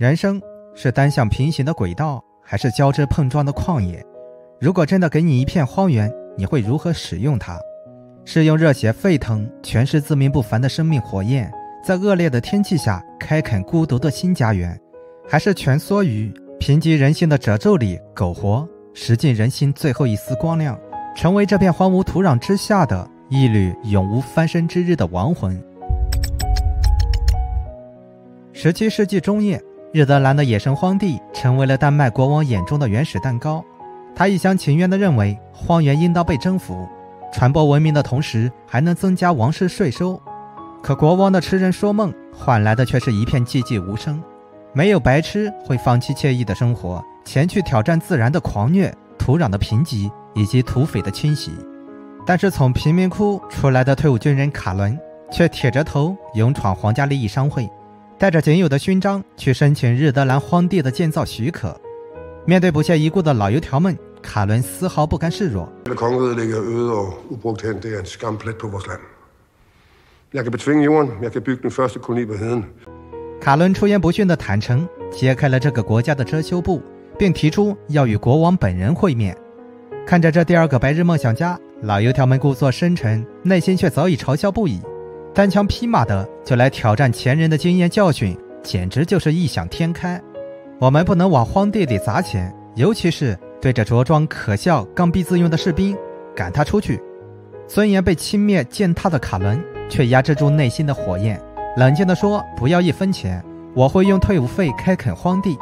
人生是单向平行的轨道，还是交织碰撞的旷野？如果真的给你一片荒原，你会如何使用它？是用热血沸腾、诠释自命不凡的生命火焰，在恶劣的天气下开垦孤独的新家园，还是蜷缩于贫瘠人性的褶皱里苟活，食尽人心最后一丝光亮，成为这片荒芜土壤之下的一缕永无翻身之日的亡魂？十七世纪中叶，日德兰的野生荒地成为了丹麦国王眼中的原始蛋糕。他一厢情愿地认为，荒原应当被征服，传播文明的同时还能增加王室税收。可国王的痴人说梦换来的却是一片寂寂无声。没有白痴会放弃惬意的生活，前去挑战自然的狂虐、土壤的贫瘠以及土匪的侵袭。但是从贫民窟出来的退伍军人卡伦，却铁着头勇闯皇家利益商会。带着仅有的勋章去申请日德兰荒地的建造许可。面对不屑一顾的老油条们，卡伦丝毫不甘示弱。卡伦出言不逊的坦诚，揭开了这个国家的遮羞布，并提出要与国王本人会面。看着这第二个白日梦想家，老油条们故作深沉，内心却早已嘲笑不已。单枪匹马的就来挑战前人的经验教训，简直就是异想天开。我们不能往荒地里砸钱，尤其是对着着装可笑、刚愎自用的士兵，赶他出去。尊严被轻蔑践踏的卡伦却压制住内心的火焰，冷静地说：“不要一分钱，我会用退伍费开垦荒地。”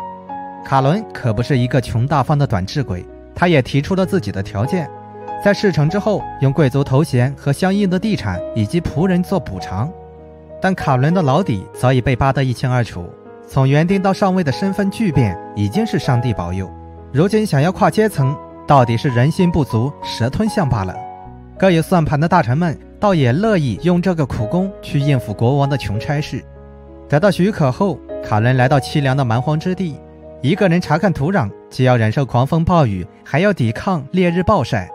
卡伦可不是一个穷大方的短智鬼，他也提出了自己的条件。在事成之后，用贵族头衔和相应的地产以及仆人做补偿，但卡伦的老底早已被扒得一清二楚。从园丁到上尉的身份巨变，已经是上帝保佑。如今想要跨阶层，到底是人心不足蛇吞象罢了。各有算盘的大臣们，倒也乐意用这个苦工去应付国王的穷差事。得到许可后，卡伦来到凄凉的蛮荒之地，一个人查看土壤，既要忍受狂风暴雨，还要抵抗烈日暴晒。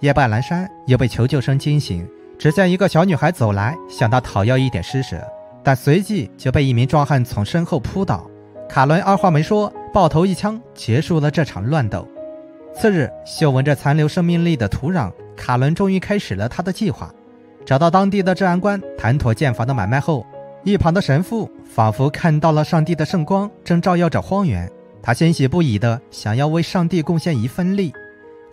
夜半阑珊，又被求救声惊醒，只见一个小女孩走来，向他讨要一点施舍，但随即就被一名壮汉从身后扑倒。卡伦二话没说，爆头一枪结束了这场乱斗。次日，嗅闻着残留生命力的土壤，卡伦终于开始了他的计划。找到当地的治安官，谈妥建房的买卖后，一旁的神父仿佛看到了上帝的圣光正照耀着荒原，他欣喜不已的想要为上帝贡献一份力。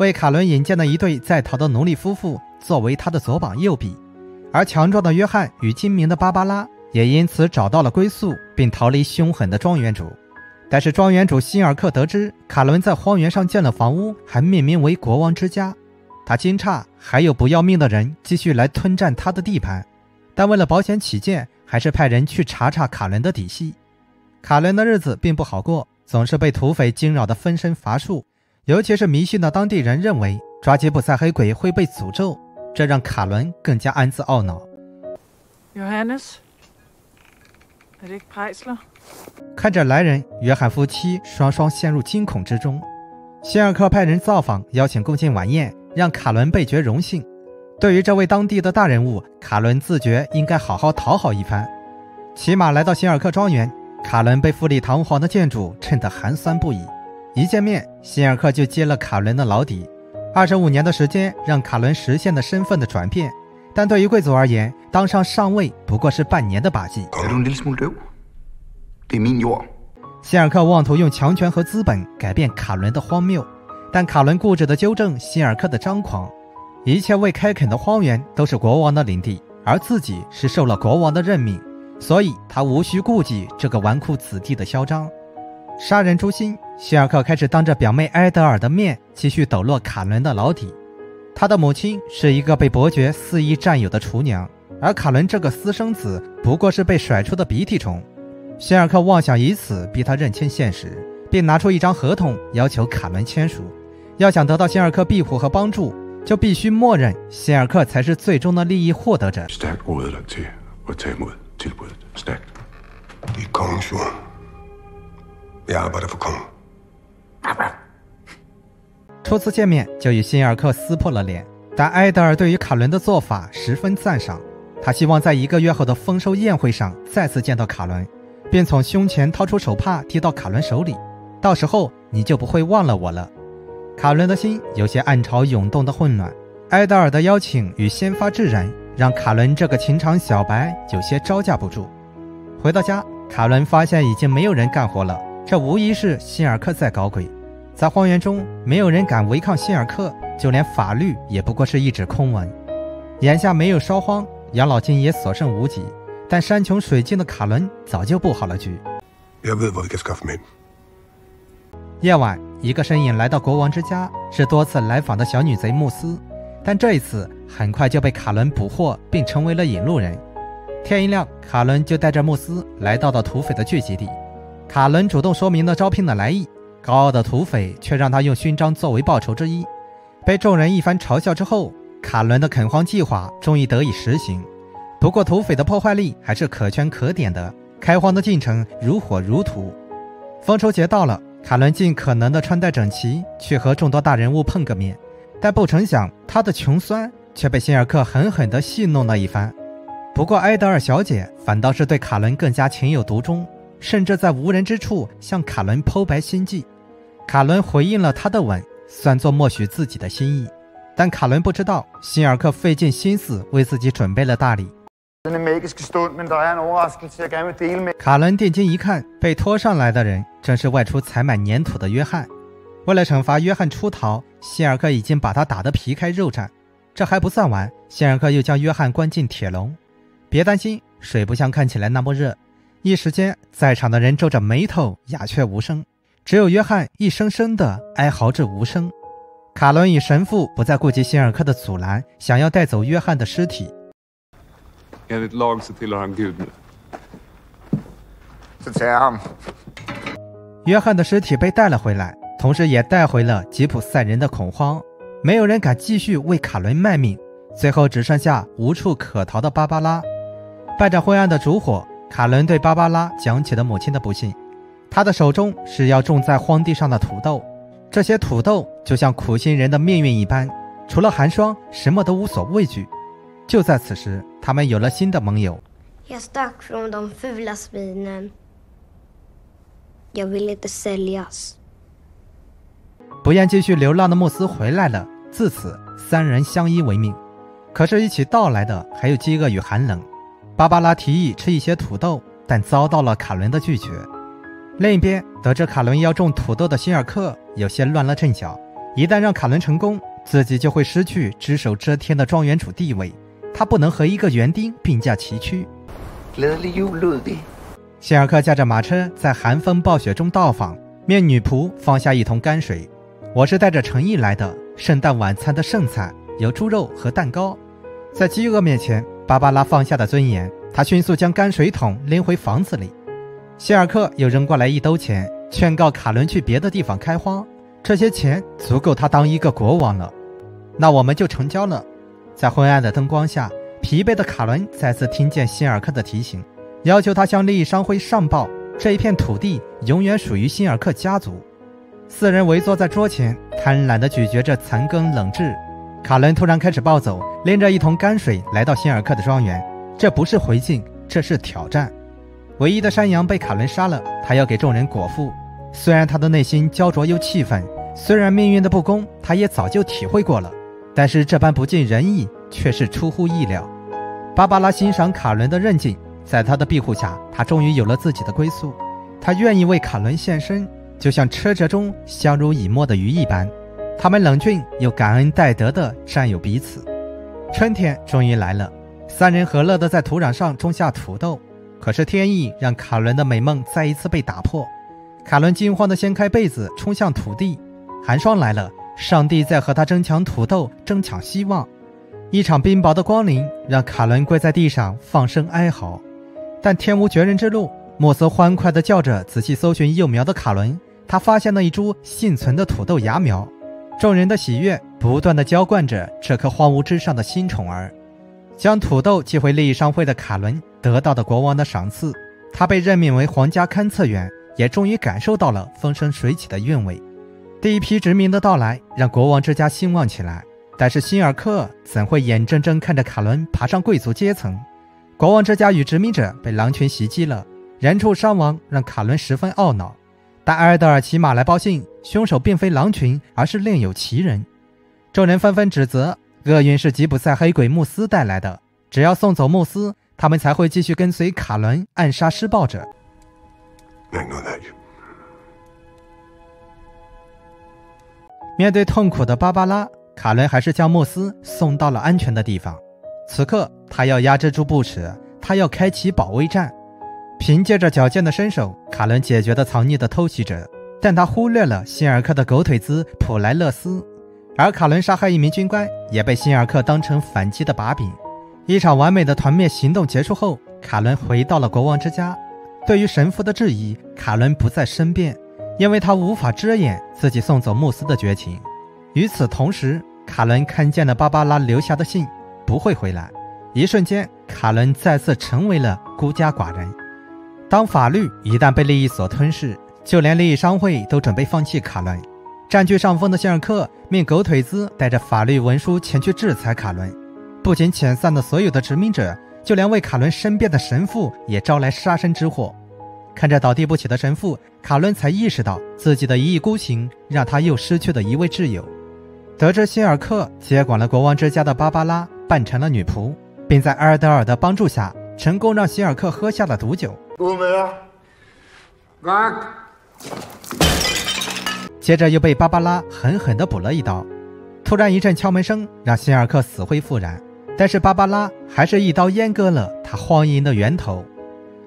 为卡伦引荐的一对在逃的奴隶夫妇作为他的左膀右臂，而强壮的约翰与精明的芭芭拉也因此找到了归宿，并逃离凶狠的庄园主。但是庄园主辛尔克得知卡伦在荒原上建了房屋，还命名为“国王之家”，他惊诧还有不要命的人继续来吞占他的地盘，但为了保险起见，还是派人去查查卡伦的底细。卡伦的日子并不好过，总是被土匪惊扰的分身乏术。尤其是迷信的当地人认为抓吉普赛黑鬼会被诅咒，这让卡伦更加暗自懊恼。看着来人，约翰夫妻双双陷入惊恐之中。希尔克派人造访，邀请共进晚宴，让卡伦倍觉荣幸。对于这位当地的大人物，卡伦自觉应该好好讨好一番。骑马来到希尔克庄园，卡伦被富丽堂皇的建筑衬得寒酸不已。一见面，辛尔克就揭了卡伦的老底。二十五年的时间让卡伦实现了身份的转变，但对于贵族而言，当上上尉不过是半年的把戏。辛尔克妄图用强权和资本改变卡伦的荒谬，但卡伦固执地纠正辛尔克的张狂。一切未开垦的荒原都是国王的领地，而自己是受了国王的任命，所以他无需顾忌这个纨绔子弟的嚣张。杀人诛心，希尔克开始当着表妹埃德尔的面继续抖落卡伦的老底。他的母亲是一个被伯爵肆意占有的厨娘，而卡伦这个私生子不过是被甩出的鼻涕虫。希尔克妄想以此逼他认清现实，并拿出一张合同要求卡伦签署。要想得到希尔克庇护和帮助，就必须默认希尔克才是最终的利益获得者。初次见面就与辛尔克撕破了脸，但埃德尔对于卡伦的做法十分赞赏。他希望在一个月后的丰收宴会上再次见到卡伦，并从胸前掏出手帕递到卡伦手里。到时候你就不会忘了我了。卡伦的心有些暗潮涌动的混乱。埃德尔的邀请与先发制人，让卡伦这个情场小白有些招架不住。回到家，卡伦发现已经没有人干活了，这无疑是辛尔克在搞鬼。在荒原中，没有人敢违抗辛尔克，就连法律也不过是一纸空文。眼下没有烧荒，养老金也所剩无几，但山穷水尽的卡伦早就布好了局。夜晚，一个身影来到国王之家，是多次来访的小女贼穆斯，但这一次很快就被卡伦捕获，并成为了引路人。天一亮，卡伦就带着穆斯来到了土匪的聚集地。卡伦主动说明了招聘的来意。高傲的土匪却让他用勋章作为报酬之一，被众人一番嘲笑之后，卡伦的垦荒计划终于得以实行。不过土匪的破坏力还是可圈可点的，开荒的进程如火如荼。丰收节到了，卡伦尽可能的穿戴整齐，去和众多大人物碰个面，但不成想他的穷酸却被辛尔克狠狠地戏弄了一番。不过埃德尔小姐反倒是对卡伦更加情有独钟，甚至在无人之处向卡伦剖白心迹。卡伦回应了他的吻，算作默许自己的心意。但卡伦不知道，辛尔克费尽心思为自己准备了大礼。卡伦定睛一看，被拖上来的人正是外出采买粘土的约翰。为了惩罚约翰出逃，辛尔克已经把他打得皮开肉绽。这还不算完，辛尔克又将约翰关进铁笼。别担心，水不像看起来那么热。一时间，在场的人皱着眉头，鸦雀无声。只有约翰一声声的哀嚎至无声。卡伦与神父不再顾及辛尔克的阻拦，想要带走约翰的尸体。约翰的尸体被带了回来，同时也带回了吉普赛人的恐慌。没有人敢继续为卡伦卖命，最后只剩下无处可逃的芭芭拉。伴着昏暗的烛火，卡伦对芭芭拉讲起了母亲的不幸。她的手中是要种在荒地上的土豆，这些土豆就像苦心人的命运一般，除了寒霜，什么都无所畏惧。就在此时，他们有了新的盟友。不愿继续流浪的莫斯回来了，自此三人相依为命。可是，一起到来的还有饥饿与寒冷。芭芭拉提议吃一些土豆，但遭到了卡伦的拒绝。另一边，得知卡伦要种土豆的辛尔克有些乱了阵脚。一旦让卡伦成功，自己就会失去只手遮天的庄园主地位。他不能和一个园丁并驾齐驱。辛尔克驾着马车在寒风暴雪中到访，命女仆放下一桶泔水。我是带着诚意来的，圣诞晚餐的剩菜有猪肉和蛋糕。在饥饿面前，芭芭拉放下的尊严，他迅速将泔水桶拎回房子里。希尔克又扔过来一兜钱，劝告卡伦去别的地方开荒。这些钱足够他当一个国王了。那我们就成交了。在昏暗的灯光下，疲惫的卡伦再次听见辛尔克的提醒，要求他向利益商会上报，这一片土地永远属于辛尔克家族。四人围坐在桌前，贪婪地咀嚼着残羹冷炙。卡伦突然开始暴走，拎着一桶泔水来到辛尔克的庄园。这不是回敬，这是挑战。唯一的山羊被卡伦杀了，他要给众人果腹。虽然他的内心焦灼又气愤，虽然命运的不公他也早就体会过了，但是这般不尽人意却是出乎意料。芭芭拉欣赏卡伦的韧劲，在他的庇护下，他终于有了自己的归宿。他愿意为卡伦献身，就像车辙中相濡以沫的鱼一般。他们冷峻又感恩戴德地占有彼此。春天终于来了，三人和乐地在土壤上种下土豆。可是天意让卡伦的美梦再一次被打破，卡伦惊慌地掀开被子，冲向土地。寒霜来了，上帝在和他争抢土豆，争抢希望。一场冰雹的光临让卡伦跪在地上放声哀嚎。但天无绝人之路，莫斯欢快地叫着，仔细搜寻幼苗的卡伦，他发现了一株幸存的土豆芽苗。众人的喜悦不断的浇灌着这颗荒芜之上的新宠儿。将土豆寄回利益商会的卡伦得到的国王的赏赐，他被任命为皇家勘测员，也终于感受到了风生水起的韵味。第一批殖民的到来让国王之家兴旺起来，但是辛尔克怎会眼睁睁看着卡伦爬上贵族阶层？国王之家与殖民者被狼群袭击了，人畜伤亡让卡伦十分懊恼。但埃尔德尔骑马来报信，凶手并非狼群，而是另有其人。众人纷纷指责厄运是吉普赛黑鬼穆斯带来的，只要送走穆斯，他们才会继续跟随卡伦暗杀施暴者。面对痛苦的芭芭拉，卡伦还是将穆斯送到了安全的地方。此刻，他要压制住不耻，他要开启保卫战。凭借着矫健的身手，卡伦解决了藏匿的偷袭者，但他忽略了辛尔克的狗腿子普莱勒斯。而卡伦杀害一名军官，也被辛尔克当成反击的把柄。一场完美的团灭行动结束后，卡伦回到了国王之家。对于神父的质疑，卡伦不再申辩，因为他无法遮掩自己送走穆斯的绝情。与此同时，卡伦看见了芭芭拉留下的信，不会回来。一瞬间，卡伦再次成为了孤家寡人。当法律一旦被利益所吞噬，就连利益商会都准备放弃卡伦。占据上风的希尔克命狗腿子带着法律文书前去制裁卡伦，不仅遣散了所有的殖民者，就连为卡伦申辩的神父也招来杀身之祸。看着倒地不起的神父，卡伦才意识到自己的一意孤行让他又失去了一位挚友。得知希尔克接管了国王之家的芭芭拉扮成了女仆，并在埃尔德尔的帮助下成功让希尔克喝下了毒酒。接着又被芭芭拉狠狠地补了一刀。突然一阵敲门声让希尔克死灰复燃，但是芭芭拉还是一刀阉割了他荒淫的源头。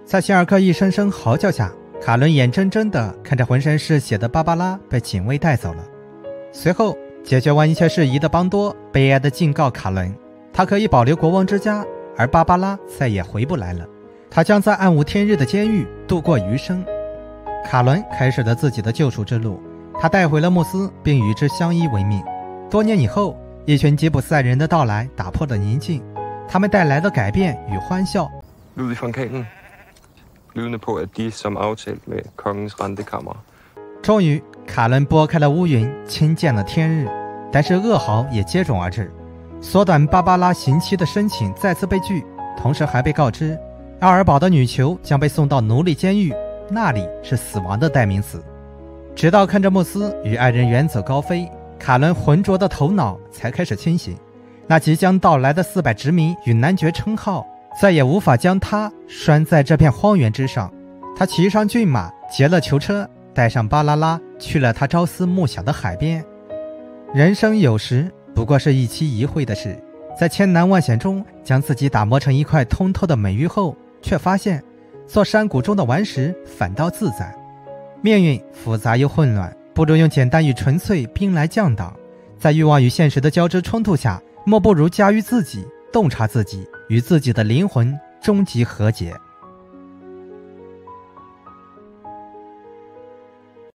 在希尔克一声声嚎叫下，卡伦眼睁睁地看着浑身是血的芭芭拉被警卫带走了。随后，解决完一切事宜的邦多悲哀地警告卡伦，他可以保留国王之家，而芭芭拉再也回不来了。他将在暗无天日的监狱度过余生。卡伦开始了自己的救赎之路。他带回了穆斯，并与之相依为命。多年以后，一群吉普赛人的到来打破了宁静，他们带来了改变与欢笑。终于，卡伦拨开了乌云，亲见了天日。但是噩耗也接踵而至，缩短芭芭拉刑期的申请再次被拒，同时还被告知，奥尔堡的女囚将被送到奴隶监狱，那里是死亡的代名词。直到看着穆斯与爱人远走高飞，卡伦浑浊的头脑才开始清醒。那即将到来的四百殖民与男爵称号，再也无法将他拴在这片荒原之上。他骑上骏马，劫了囚车，带上巴拉拉，去了他朝思暮想的海边。人生有时不过是一期一会的事，在千难万险中将自己打磨成一块通透的美玉后，却发现做山谷中的顽石反倒自在。命运复杂又混乱，不如用简单与纯粹兵来将挡。在欲望与现实的交织冲突下，莫不如驾驭自己，洞察自己，与自己的灵魂终极和解。